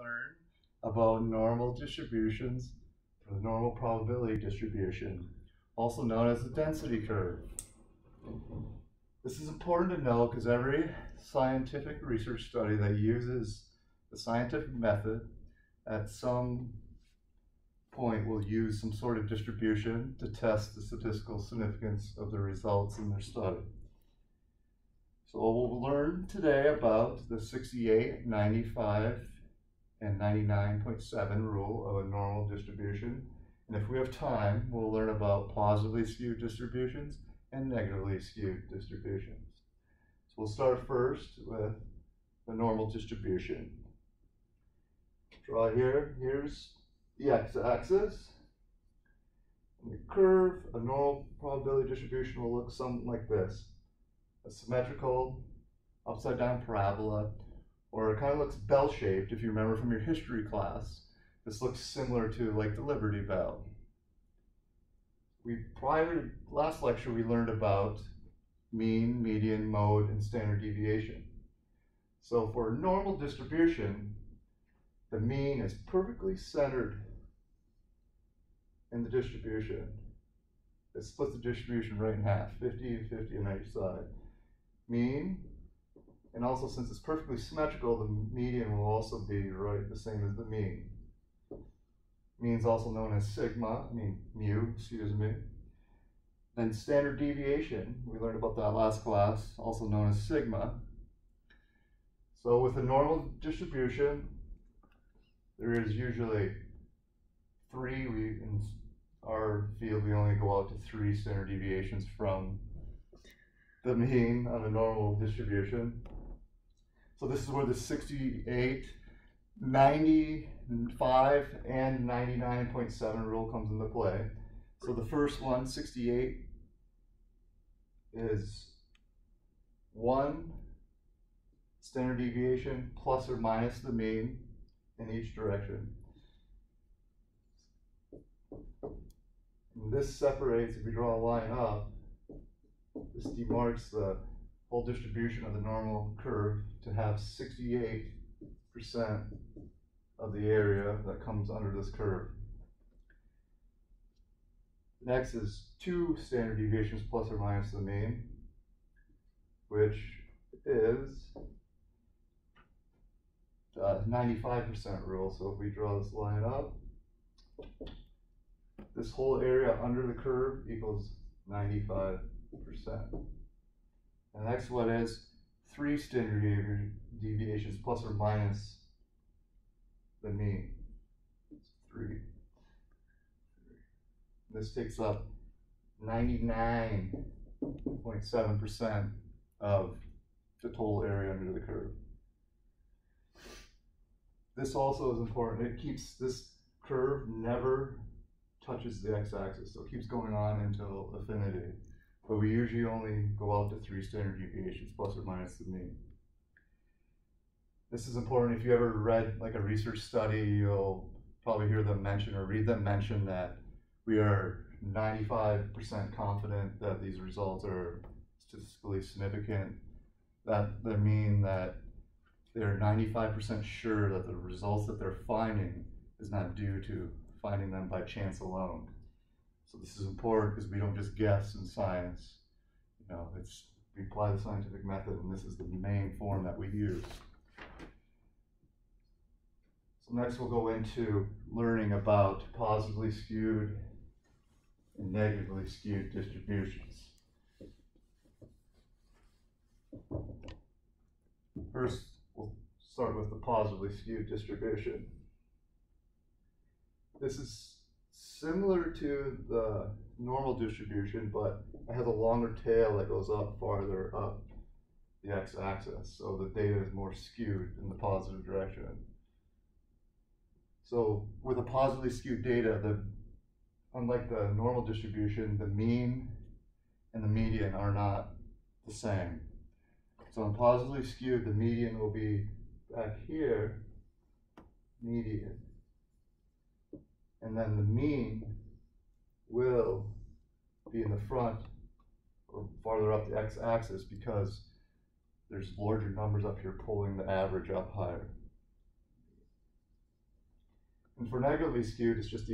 learn about normal distributions for the normal probability distribution, also known as the density curve. This is important to know because every scientific research study that uses the scientific method at some point will use some sort of distribution to test the statistical significance of the results in their study. So we'll learn today about the 68, 95, and 99.7 rule of a normal distribution. And if we have time, we'll learn about positively skewed distributions and negatively skewed distributions. So we'll start first with the normal distribution. Draw here, here's the x-axis. The curve, a normal probability distribution will look something like this a symmetrical upside down parabola, or it kind of looks bell shaped if you remember from your history class. This looks similar to like the Liberty Bell. We prior to last lecture we learned about mean, median, mode, and standard deviation. So for a normal distribution, the mean is perfectly centered in the distribution. It splits the distribution right in half, 50 and 50 on each side mean, and also since it's perfectly symmetrical, the median will also be right the same as the mean. Mean is also known as sigma, I mean mu, excuse me. Then standard deviation, we learned about that last class, also known as sigma. So with a normal distribution, there is usually three, we, in our field, we only go out to three standard deviations from the mean on a normal distribution. So this is where the 68, 95, and 99.7 rule comes into play. So the first one, 68, is one standard deviation plus or minus the mean in each direction. And this separates, if we draw a line up, this demarks the whole distribution of the normal curve to have 68% of the area that comes under this curve. Next is two standard deviations plus or minus the mean, which is uh, 95% rule. So if we draw this line up, this whole area under the curve equals 95 percent. And the next one is three standard deviations plus or minus the mean. Three. This takes up 99.7% of the total area under the curve. This also is important. It keeps this curve never touches the x-axis, so it keeps going on until infinity but we usually only go out to three standard deviations, plus or minus the mean. This is important. If you ever read like a research study, you'll probably hear them mention or read them mention that we are 95% confident that these results are statistically significant. That they mean that they're 95% sure that the results that they're finding is not due to finding them by chance alone. So this is important because we don't just guess in science. You know, it's we apply the scientific method, and this is the main form that we use. So next we'll go into learning about positively skewed and negatively skewed distributions. First, we'll start with the positively skewed distribution. This is similar to the normal distribution, but it has a longer tail that goes up farther up the x-axis. So the data is more skewed in the positive direction. So with a positively skewed data, the unlike the normal distribution, the mean and the median are not the same. So in positively skewed, the median will be back here, median and then the mean will be in the front or farther up the x-axis because there's larger numbers up here pulling the average up higher. And for negatively skewed, it's just